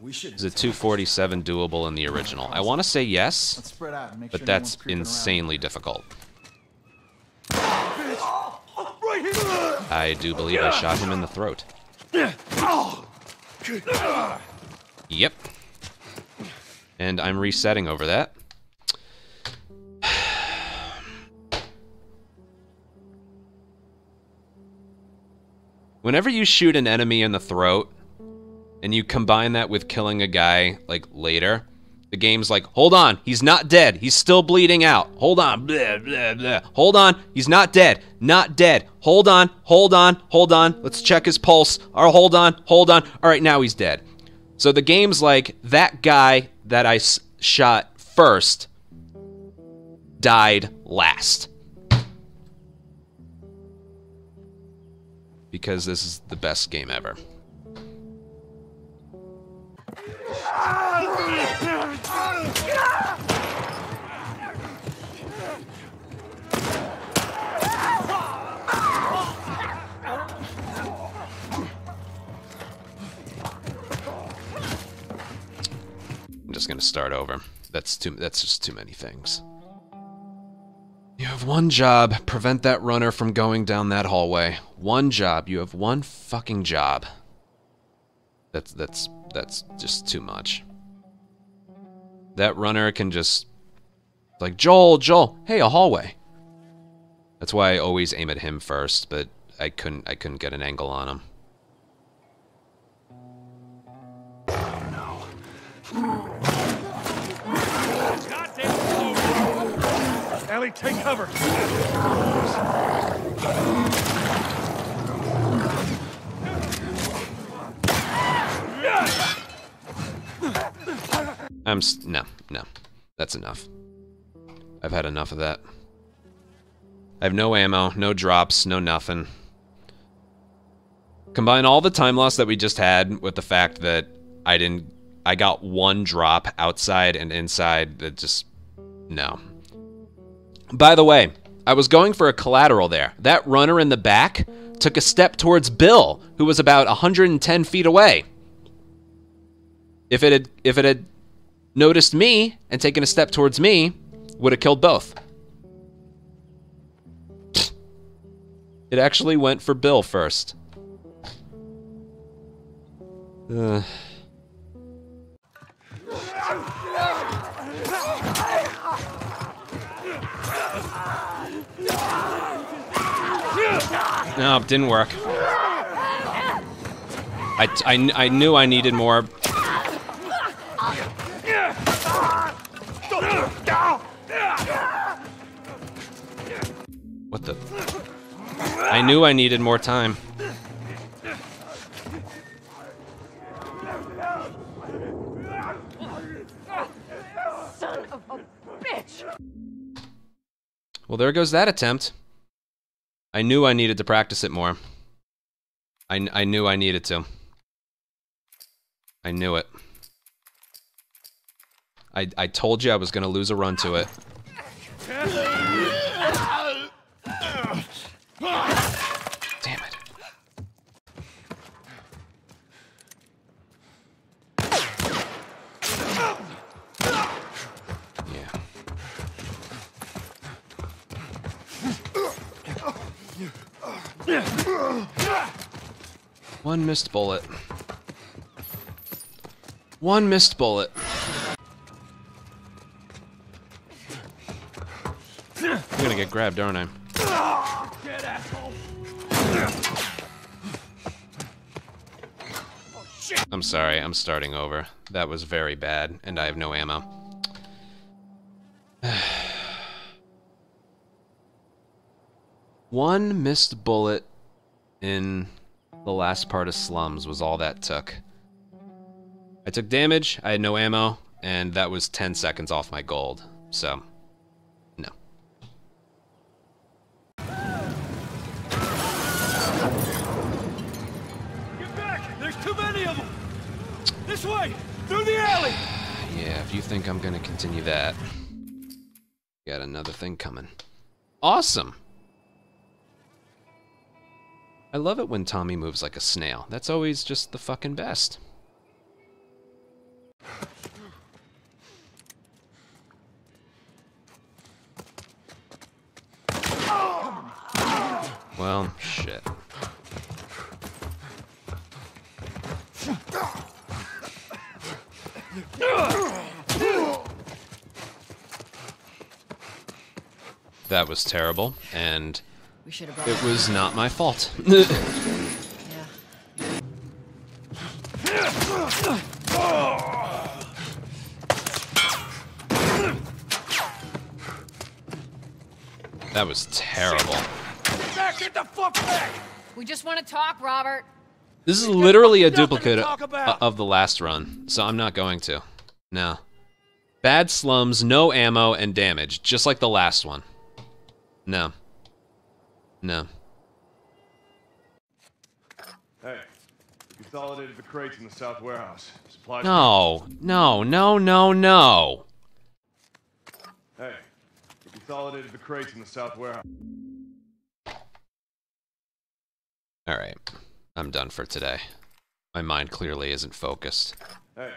We should. Is a 247 doable in the original? I want to say yes, Let's spread out and make but sure no one's that's around. insanely difficult. I do believe I shot him in the throat. Yep. And I'm resetting over that. Whenever you shoot an enemy in the throat, and you combine that with killing a guy, like, later, the game's like, hold on, he's not dead. He's still bleeding out. Hold on, blah, blah, blah. Hold on, he's not dead. Not dead. Hold on, hold on, hold on. Let's check his pulse. Or hold on, hold on. All right, now he's dead. So the game's like, that guy that I shot first died last. Because this is the best game ever. Gonna start over. That's too. That's just too many things. You have one job. Prevent that runner from going down that hallway. One job. You have one fucking job. That's that's that's just too much. That runner can just like Joel, Joel. Hey, a hallway. That's why I always aim at him first, but I couldn't I couldn't get an angle on him. Take cover. I'm no, no. That's enough. I've had enough of that. I have no ammo, no drops, no nothing. Combine all the time loss that we just had with the fact that I didn't I got one drop outside and inside that just no. By the way, I was going for a collateral there. That runner in the back took a step towards Bill, who was about 110 feet away. If it had if it had noticed me and taken a step towards me, would have killed both. It actually went for Bill first. Uh, no, it didn't work. I, I, I knew I needed more. What the? I knew I needed more time. Son of a bitch! Well, there goes that attempt. I knew I needed to practice it more. I, I knew I needed to. I knew it. I, I told you I was going to lose a run to it. Damn it. Yeah. One missed bullet. One missed bullet. I'm gonna get grabbed, aren't I? Dead asshole. I'm sorry, I'm starting over. That was very bad, and I have no ammo. One missed bullet in the last part of Slums was all that took. I took damage, I had no ammo, and that was 10 seconds off my gold. So, no. Get back! There's too many of them! This way! Through the alley! Yeah, if you think I'm gonna continue that, got another thing coming. Awesome! I love it when Tommy moves like a snail. That's always just the fucking best. Well, shit. That was terrible, and we should have brought it was not my fault. That was terrible. Back! Get the fuck back! We just want to talk, Robert. This is literally a duplicate talk o- about. of the last run, so I'm not going to. No. Bad slums, no ammo, and damage, just like the last one. No. No. Hey, we consolidated the crates in the south warehouse. Supplies. No, no, no, no, no. Hey, we consolidated the crates in the south warehouse. Alright, I'm done for today. My mind clearly isn't focused. Hey,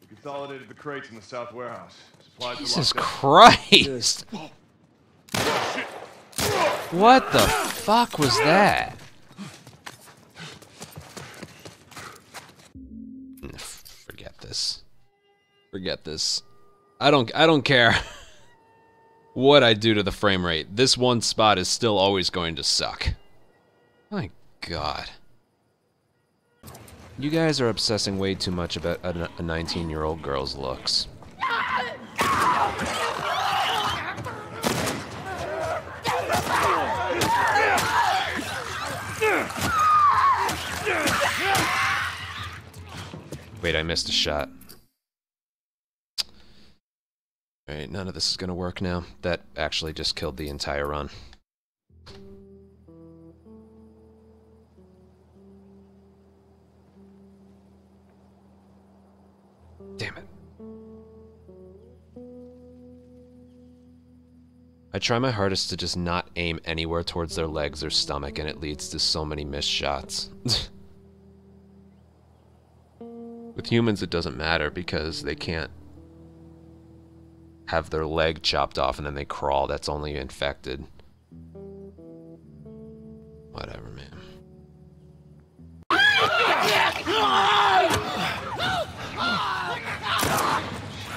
we consolidated the crates in the south warehouse. Supplies Jesus. Christ! What the fuck was that? Forget this. Forget this. I don't I don't care what I do to the frame rate. This one spot is still always going to suck. My god. You guys are obsessing way too much about a 19 year old girl's looks. Wait, I missed a shot. Alright, none of this is gonna work now. That actually just killed the entire run. Damn it. I try my hardest to just not aim anywhere towards their legs or stomach, and it leads to so many missed shots. With humans, it doesn't matter because they can't have their leg chopped off and then they crawl. That's only infected. Whatever, man.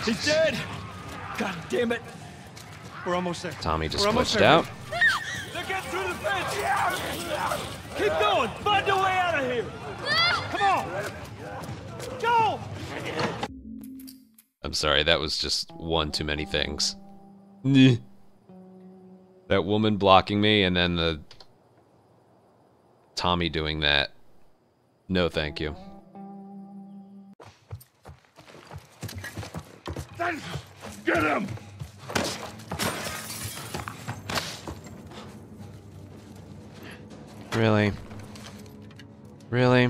He's dead! God damn it! We're almost there. Tommy just glitched out. They're getting through the fence! Keep going! Find a way out I'm sorry, that was just one too many things. That woman blocking me and then the Tommy doing that. No, thank you. Get him! Really? Really?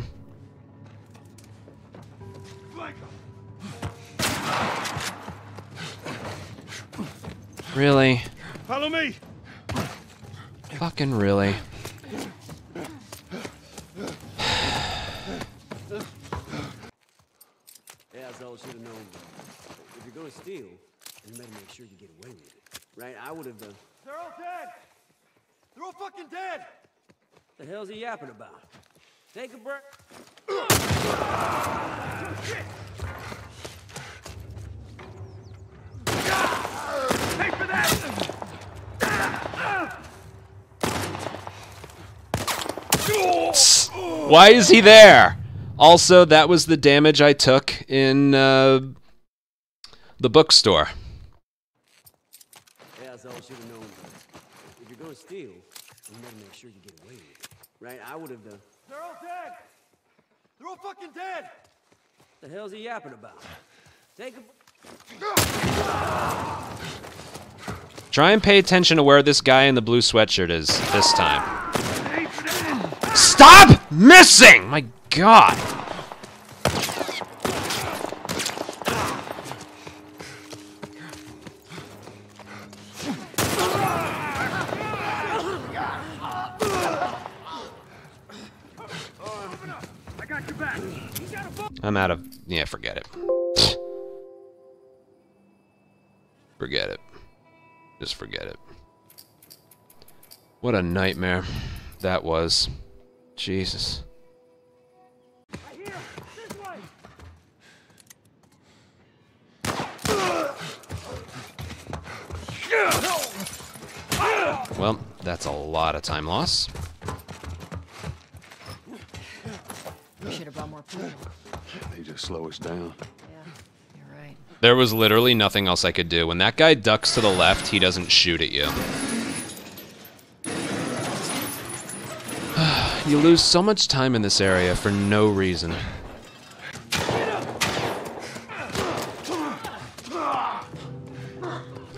Really? Follow me! Fucking really? Yeah, that's I should have known. If you're gonna steal, you better make sure you get away with it. Right? I would have done. They're all dead! They're all fucking dead! The hell's he yapping about? Take a break. Pay for that! Why is he there? Also, that was the damage I took in uh, the bookstore. Yeah, that's all I should have known. If you're gonna steal, you better make sure you get away with it. Right? I would have done. They're all dead! They're all fucking dead! The hell's he yapping about? Take him. Try and pay attention to where this guy in the blue sweatshirt is this time. Stop missing! My god. I got your back! You got a book! I'm out of. Yeah, forget it. Forget it. Just forget it. What a nightmare. that was. Jesus. Here, this way. Well, that's a lot of time loss. We should have brought more people. They just slow us down. Yeah, you're right. There was literally nothing else I could do. When that guy ducks to the left, he doesn't shoot at you. You lose so much time in this area for no reason.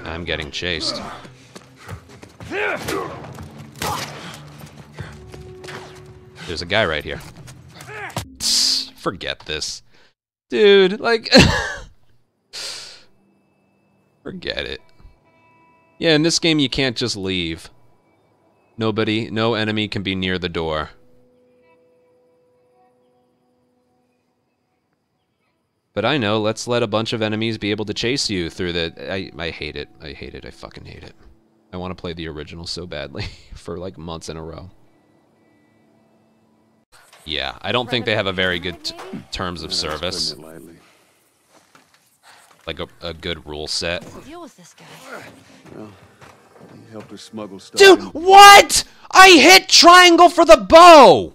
I'm getting chased. There's a guy right here. Forget this. Dude, like... Forget it. Yeah, in this game you can't just leave. Nobody, no enemy can be near the door. But I know, let's let a bunch of enemies be able to chase you through the... I, I hate it. I hate it. I fucking hate it. I want to play the original so badly for like months in a row. Yeah, I don't think they have a very good t terms of service, Putting it lightly. like a, a good rule set. Deal with this guy. He helped us smuggle stuff. Dude, what? I hit triangle for the bow!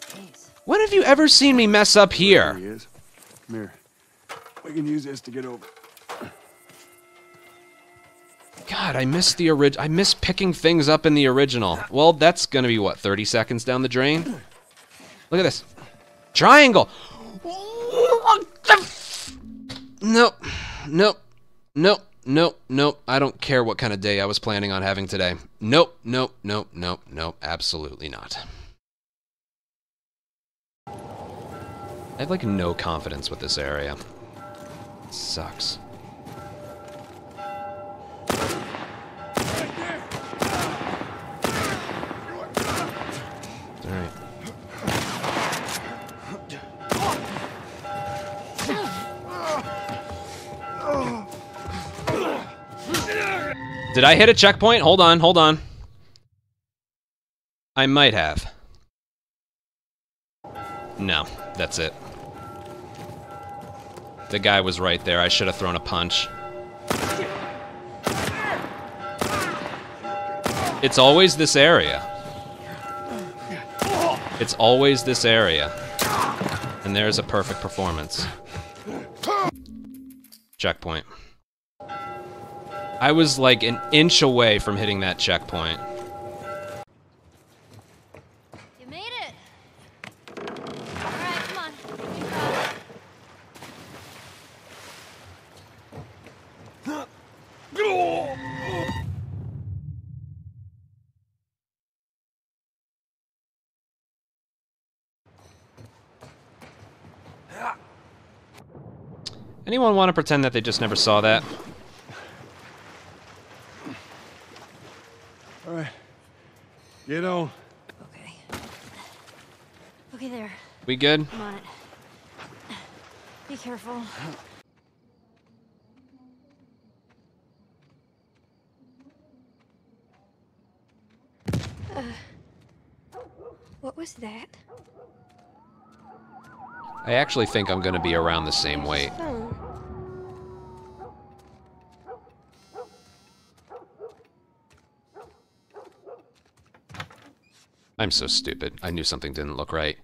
Jeez. When have you ever seen me mess up There here? Come here. We can use this to get over. God, I miss the orig- I miss picking things up in the original. Well, that's gonna be what, 30 seconds down the drain? Look at this. Triangle! Nope. Nope. Nope. Nope. Nope. I don't care what kind of day I was planning on having today. Nope. Nope. Nope. Nope. Nope. Absolutely not. Have like no confidence with this area. sucks. Alright. Did I hit a checkpoint? Hold on, hold on. I might have. No, that's it. The guy was right there. I should have thrown a punch. It's always this area. It's always this area. And there's a perfect performance. Checkpoint. I was like an inch away from hitting that checkpoint. You made it. All right, come on. You got it. Anyone want to pretend that they just never saw that? All right. Get on. Okay. Okay, there. We good? I'm on. Be careful. Uh, what was that? I actually think I'm gonna be around the same weight. Phone. I'm so stupid. I knew something didn't look right.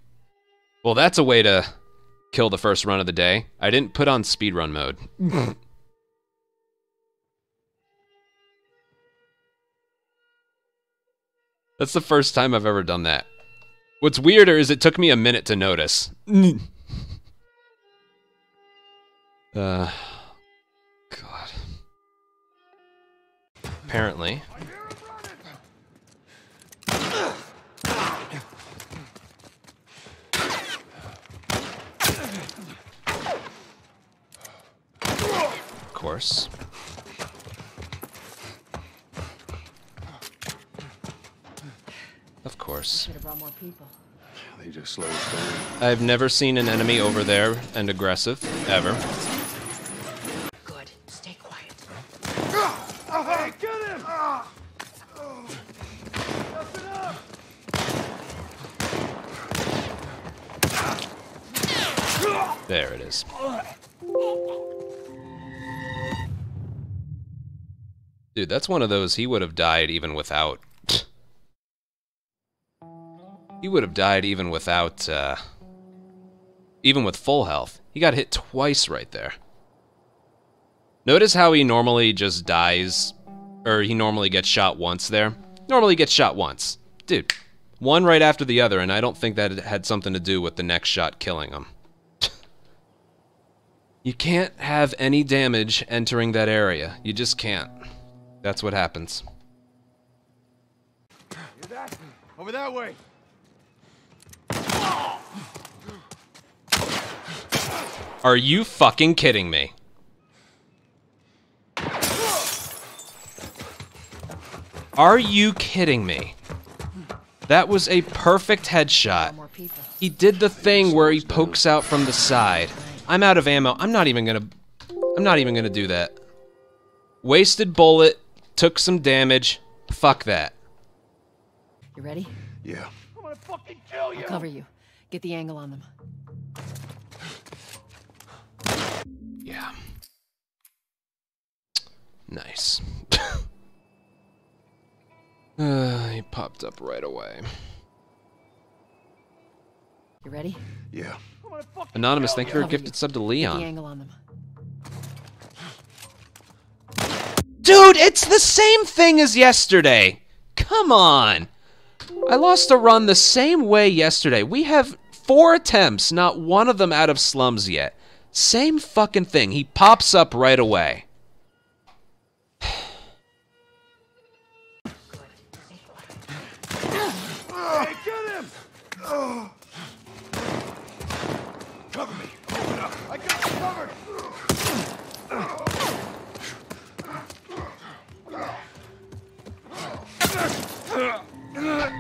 Well, that's a way to kill the first run of the day. I didn't put on speedrun mode. that's the first time I've ever done that. What's weirder is it took me a minute to notice. uh, God. Apparently. Course. Of course. Should have brought more people. They just slow down. I've never seen an enemy over there and aggressive, ever. That's one of those he would have died even without. He would have died even without, uh, even with full health. He got hit twice right there. Notice how he normally just dies, or he normally gets shot once there? Normally gets shot once. Dude, one right after the other, and I don't think that had something to do with the next shot killing him. You can't have any damage entering that area. You just can't. That's what happens. That? Over that way. Are you fucking kidding me? Are you kidding me? That was a perfect headshot. He did the thing where he pokes out from the side. I'm out of ammo. I'm not even gonna... I'm not even gonna do that. Wasted bullet. Took some damage. Fuck that. You ready? Yeah. I'm gonna fucking kill you! I'll cover you. Get the angle on them. Yeah. Nice. uh, he popped up right away. You ready? Yeah. I'm gonna fucking Anonymous, thank you for a gifted sub to Get the Leon. angle on them. Dude, it's the same thing as yesterday. Come on. I lost a run the same way yesterday. We have four attempts, not one of them out of slums yet. Same fucking thing. He pops up right away.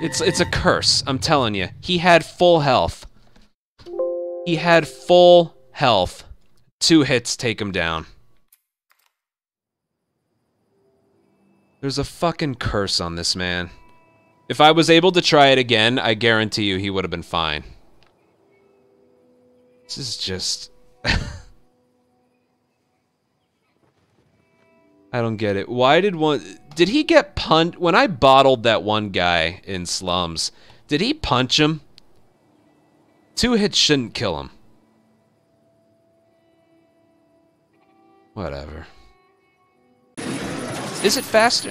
It's it's a curse. I'm telling you. He had full health. He had full health. Two hits take him down. There's a fucking curse on this man. If I was able to try it again, I guarantee you he would have been fine. This is just I don't get it. Why did one did he get punt... when I bottled that one guy in slums? Did he punch him? Two hits shouldn't kill him. Whatever. Is it faster?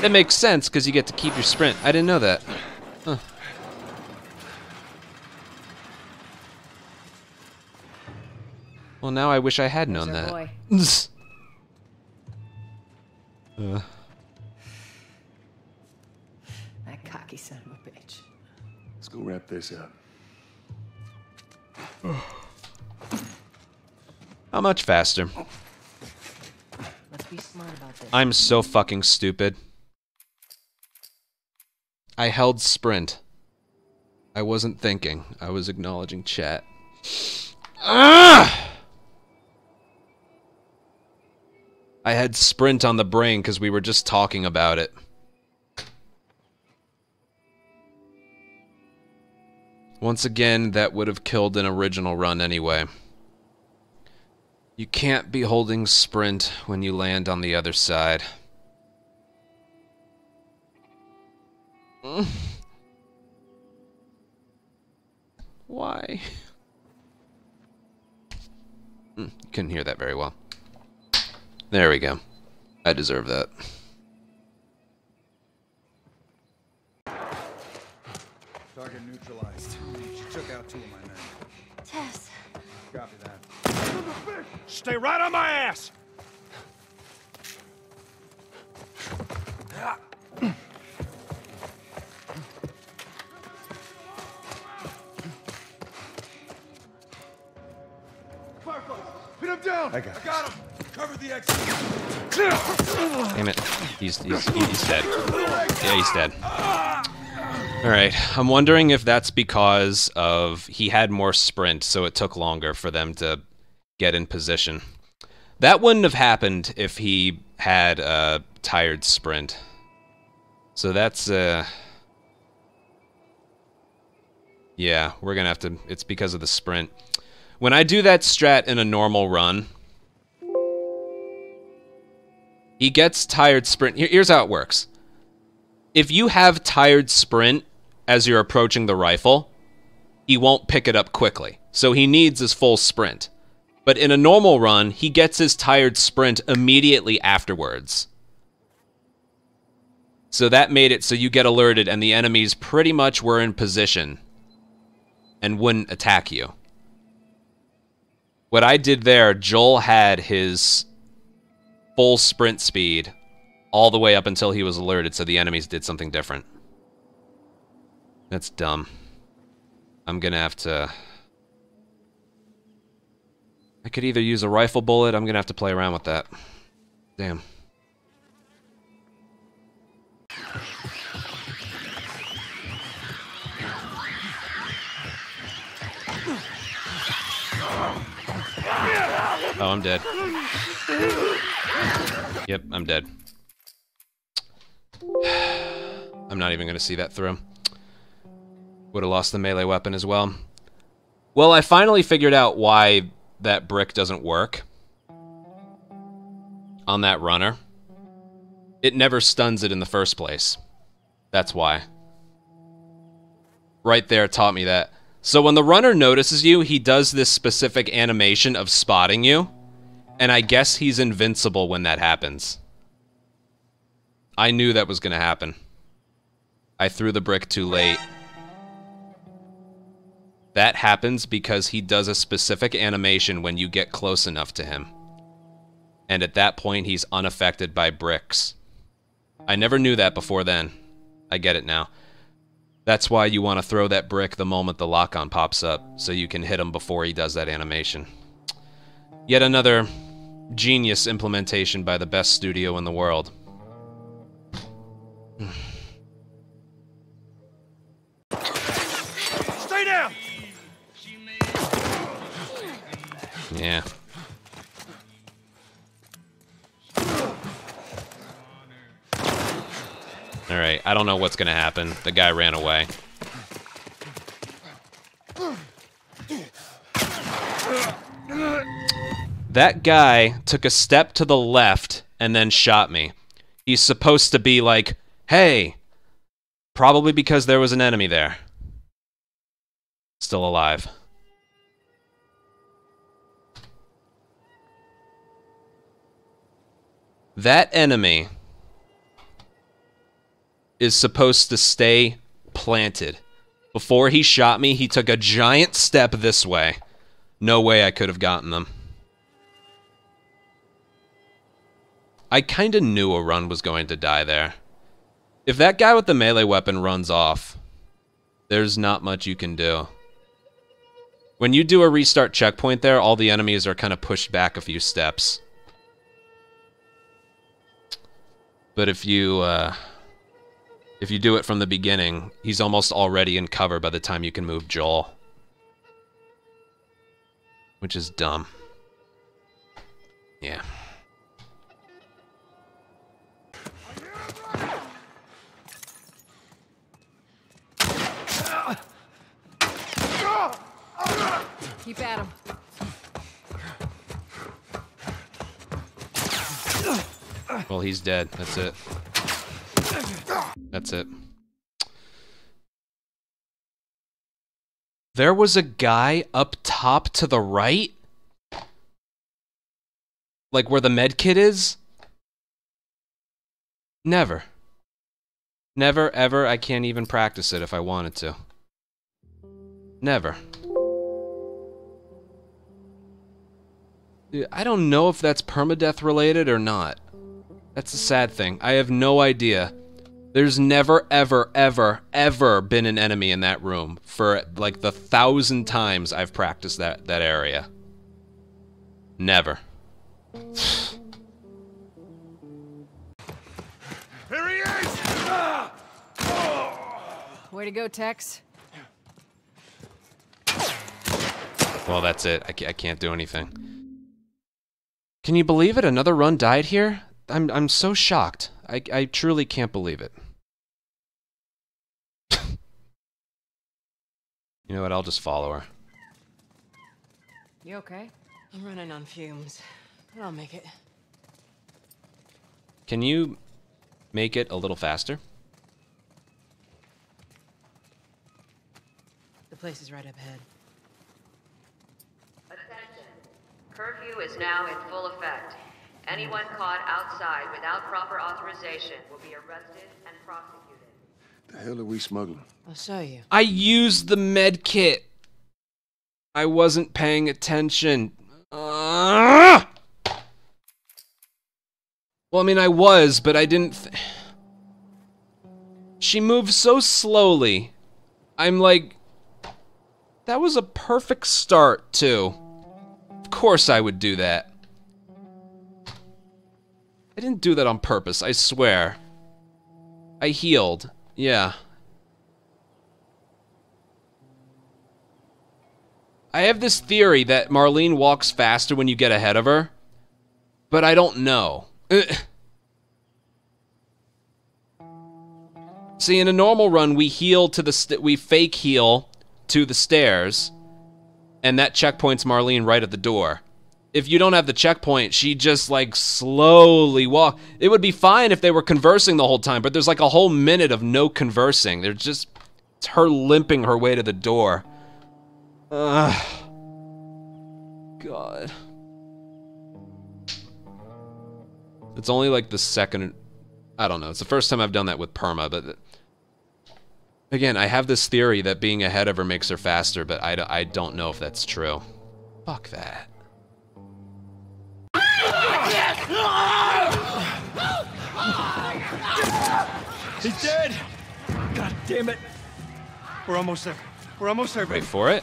That makes sense because you get to keep your sprint. I didn't know that. Huh. Well, now I wish I had known that. our boy. Uh, That cocky son of a bitch. Let's go wrap this up. how much faster? Let's be smart about this. I'm so fucking stupid. I held sprint. I wasn't thinking. I was acknowledging chat. Ah! I had sprint on the brain because we were just talking about it. Once again, that would have killed an original run anyway. You can't be holding sprint when you land on the other side. Why? Mm, couldn't hear that very well. There we go. I deserve that. Target neutralized. She took out two of my men. Tess. Copy that. Stay right on my ass! Pin him down. I got it. got him. Cover the exit. Damn it. He's, he's, he's dead. Yeah, he's dead. Alright, I'm wondering if that's because of he had more sprint, so it took longer for them to get in position. That wouldn't have happened if he had a tired sprint. So that's, uh... Yeah, we're gonna have to... It's because of the sprint. When I do that strat in a normal run, he gets tired sprint. Here's how it works. If you have tired sprint as you're approaching the rifle, he won't pick it up quickly. So he needs his full sprint. But in a normal run, he gets his tired sprint immediately afterwards. So that made it so you get alerted and the enemies pretty much were in position and wouldn't attack you. What I did there, Joel had his full sprint speed all the way up until he was alerted, so the enemies did something different. That's dumb. I'm gonna have to... I could either use a rifle bullet, I'm gonna have to play around with that. Damn. Oh, I'm dead. Yep, I'm dead. I'm not even going to see that through. Would have lost the melee weapon as well. Well, I finally figured out why that brick doesn't work on that runner. It never stuns it in the first place. That's why. Right there taught me that. So when the runner notices you, he does this specific animation of spotting you. And I guess he's invincible when that happens. I knew that was going to happen. I threw the brick too late. That happens because he does a specific animation when you get close enough to him. And at that point, he's unaffected by bricks. I never knew that before then. I get it now. That's why you want to throw that brick the moment the lock-on pops up, so you can hit him before he does that animation. Yet another genius implementation by the best studio in the world. Stay down! Yeah. Alright, I don't know what's gonna happen. The guy ran away. That guy took a step to the left and then shot me. He's supposed to be like, hey! Probably because there was an enemy there. Still alive. That enemy is supposed to stay planted. Before he shot me, he took a giant step this way. No way I could have gotten them. I kinda knew a run was going to die there. If that guy with the melee weapon runs off, there's not much you can do. When you do a restart checkpoint there, all the enemies are kind of pushed back a few steps. But if you, uh, if you do it from the beginning, he's almost already in cover by the time you can move Joel. Which is dumb. Yeah. Keep at him. Well, he's dead. That's it. That's it. There was a guy up top to the right? Like where the med kit is? Never. Never, ever. I can't even practice it if I wanted to. Never. I don't know if that's permadeath related or not. That's a sad thing. I have no idea. There's never, ever, ever, ever been an enemy in that room for like the thousand times I've practiced that, that area. Never. Here he is! Way to go, Tex. Well, that's it. I can't do anything. Can you believe it? Another run died here? I'm I'm so shocked. I I truly can't believe it. you know what? I'll just follow her. You okay? I'm running on fumes, but I'll make it. Can you make it a little faster? The place is right up ahead. Attention. Curfew is now in full effect. Anyone caught outside without proper authorization will be arrested and prosecuted. The hell are we smuggling? I'll show you. I used the med kit. I wasn't paying attention. Ah! Well, I mean, I was, but I didn't. Th- she moves so slowly. I'm like, that was a perfect start, too. Of course I would do that. I didn't do that on purpose, I swear. I healed. Yeah. I have this theory that Marlene walks faster when you get ahead of her, but I don't know. See, in a normal run, we heal to the we fake heal to the stairs, and that checkpoints Marlene right at the door. If you don't have the checkpoint, she just like slowly walk. It would be fine if they were conversing the whole time, but there's like a whole minute of no conversing. They're just it's her limping her way to the door. Ugh. God. It's only like the second. I don't know. It's the first time I've done that with Perma, but. Again, I have this theory that being ahead of her makes her faster, but I, d- I don't know if that's true. Fuck that. He's dead! God damn it! We're almost there. We're almost there, Wait for it.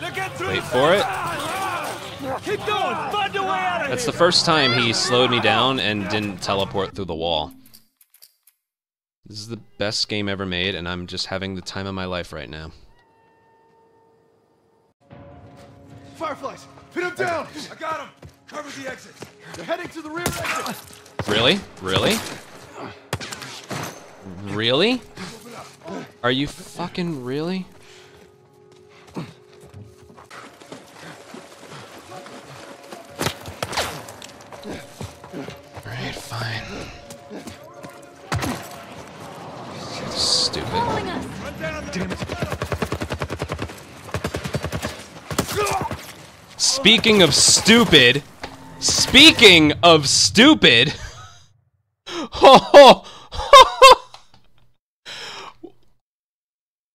Now get through Wait for it. Keep going! Find a way out of That's the first time he slowed me down and didn't teleport through the wall. This is the best game ever made, and I'm just having the time of my life right now. Fireflies! Pin him down! I got him! Cover the exits! They're heading to the rear exit! Really? Really? Really? Are you fucking really? Alright, fine. Speaking of stupid, speaking of stupid,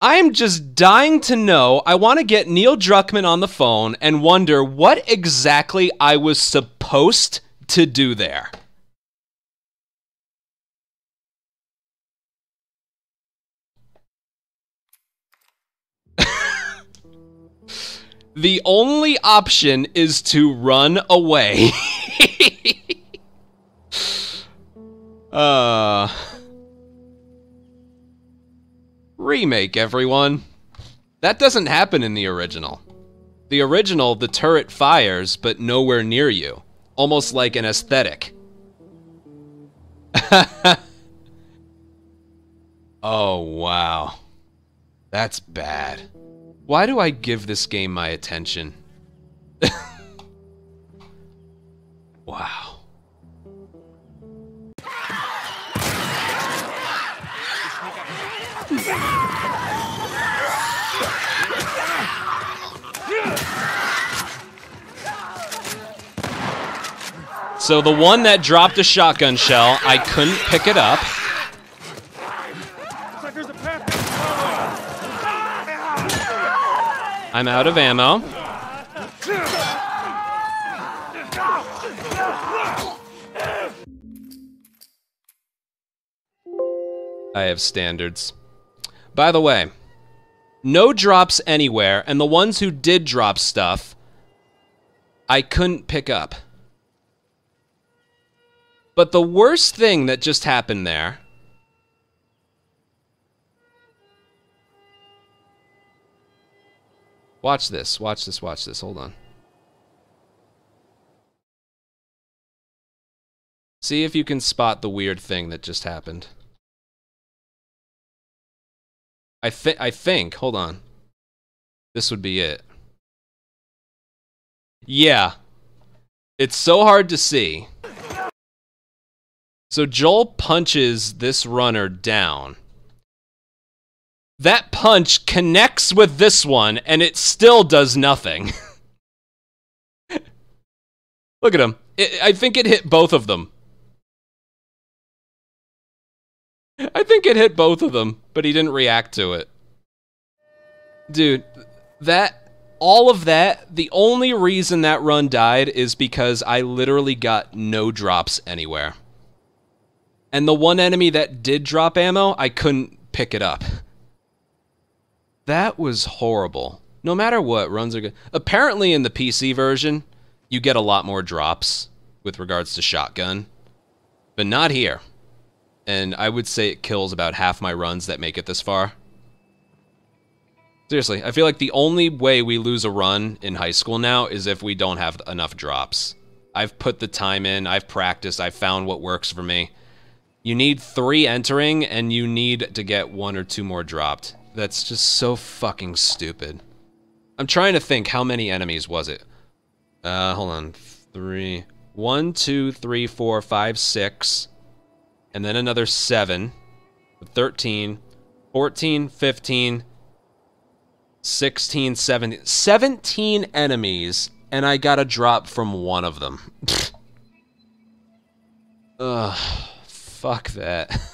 I'm just dying to know. I want to get Neil Druckmann on the phone and wonder what exactly I was supposed to do there. The only option is to run away. uh Remake everyone. That doesn't happen in the original. The original, the turret fires, but nowhere near you. Almost like an aesthetic. oh, wow. That's bad. Why do I give this game my attention? wow. So the one that dropped a shotgun shell, I couldn't pick it up. Looks like there's a path. I'm out of ammo. I have standards. By the way, no drops anywhere, and the ones who did drop stuff, I couldn't pick up. But the worst thing that just happened there Watch this, watch this, watch this. Hold on. See if you can spot the weird thing that just happened. I think I think, hold on. This would be it. Yeah. It's so hard to see. So Joel punches this runner down. That punch connects with this one, and it still does nothing. Look at him. It, I think it hit both of them. I think it hit both of them, but he didn't react to it. Dude, that all of that, the only reason that run died is because I literally got no drops anywhere. And the one enemy that did drop ammo, I couldn't pick it up. That was horrible. No matter what, runs are good. Apparently in the PC version, you get a lot more drops with regards to shotgun, but not here. And I would say it kills about half my runs that make it this far. Seriously, I feel like the only way we lose a run in high school now is if we don't have enough drops. I've put the time in, I've practiced, I've found what works for me. You need three entering, and you need to get one or two more dropped. That's just so fucking stupid. I'm trying to think how many enemies was it. Uh, hold on. Three. One, two, three, four, five, six. And then another seven. 13. 14, 15. 16, 17. 17 enemies, and I got a drop from one of them. Ugh. Fuck that.